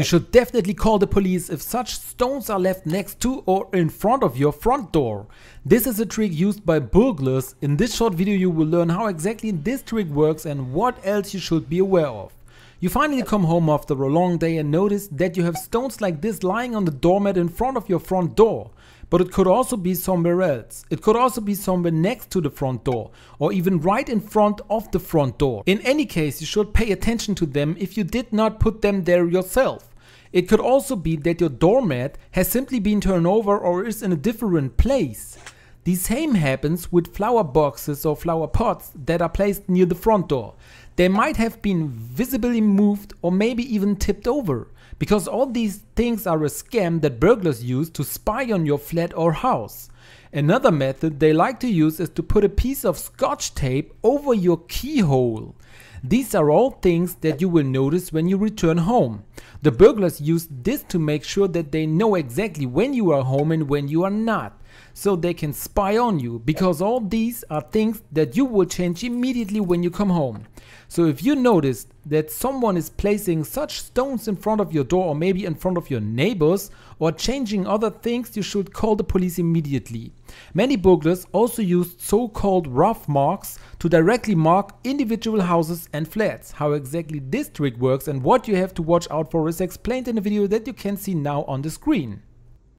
You should definitely call the police if such stones are left next to or in front of your front door. This is a trick used by burglars. In this short video you will learn how exactly this trick works and what else you should be aware of. You finally come home after a long day and notice that you have stones like this lying on the doormat in front of your front door. But it could also be somewhere else. It could also be somewhere next to the front door or even right in front of the front door. In any case, you should pay attention to them if you did not put them there yourself. It could also be that your doormat has simply been turned over or is in a different place. The same happens with flower boxes or flower pots that are placed near the front door. They might have been visibly moved or maybe even tipped over, because all these things are a scam that burglars use to spy on your flat or house. Another method they like to use is to put a piece of scotch tape over your keyhole. These are all things that you will notice when you return home. The burglars use this to make sure that they know exactly when you are home and when you are not so they can spy on you because all these are things that you will change immediately when you come home. So if you notice that someone is placing such stones in front of your door or maybe in front of your neighbors or changing other things you should call the police immediately. Many burglars also use so-called rough marks to directly mark individual houses and flats. How exactly this trick works and what you have to watch out for is explained in a video that you can see now on the screen.